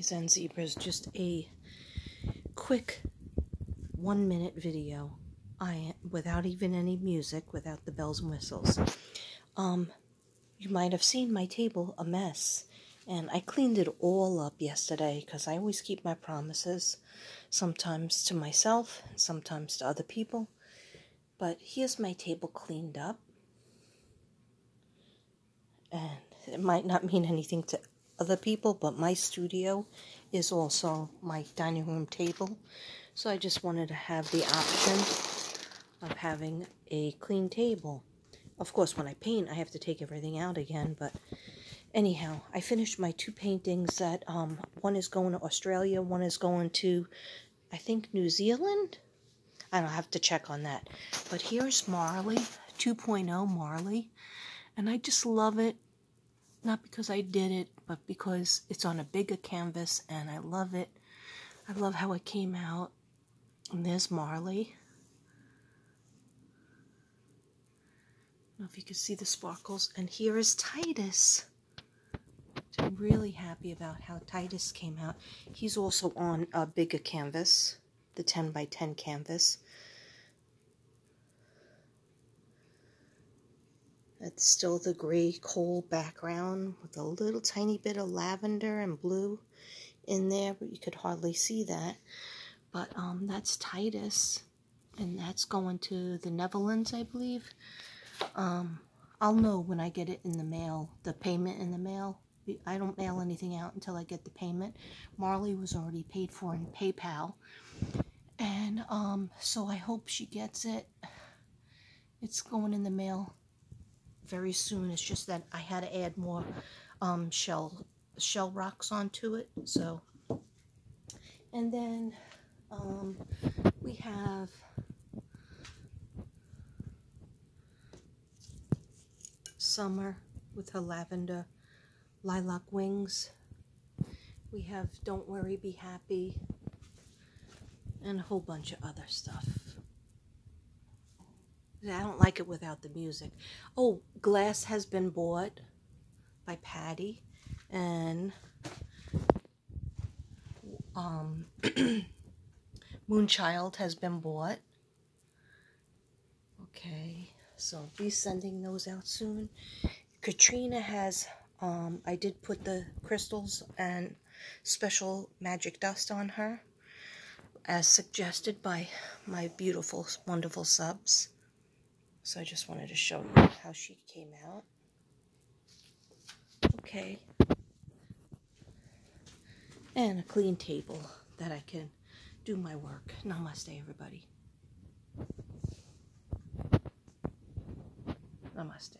Zen Zebras, just a quick one minute video. I without even any music, without the bells and whistles. Um, you might have seen my table a mess, and I cleaned it all up yesterday because I always keep my promises, sometimes to myself, sometimes to other people. But here's my table cleaned up, and it might not mean anything to other people, but my studio is also my dining room table. So I just wanted to have the option of having a clean table. Of course, when I paint, I have to take everything out again, but anyhow, I finished my two paintings that um, one is going to Australia, one is going to, I think, New Zealand. I don't have to check on that. But here's Marley, 2.0 Marley, and I just love it not because I did it, but because it's on a bigger canvas and I love it. I love how it came out. And there's Marley. I don't know if you can see the sparkles. And here is Titus. I'm really happy about how Titus came out. He's also on a bigger canvas, the 10 by 10 canvas. It's still the gray coal background with a little tiny bit of lavender and blue in there, but you could hardly see that. But um, that's Titus, and that's going to the Netherlands, I believe. Um, I'll know when I get it in the mail, the payment in the mail. I don't mail anything out until I get the payment. Marley was already paid for in PayPal. And um, so I hope she gets it. It's going in the mail very soon. It's just that I had to add more um, shell shell rocks onto it. So, and then um, we have Summer with her lavender lilac wings. We have Don't Worry, Be Happy, and a whole bunch of other stuff. I don't like it without the music. Oh, Glass has been bought by Patty. And um, Moonchild has been bought. Okay, so I'll be sending those out soon. Katrina has, um, I did put the crystals and special magic dust on her as suggested by my beautiful, wonderful subs. So I just wanted to show you how she came out. Okay. And a clean table that I can do my work. Namaste, everybody. Namaste.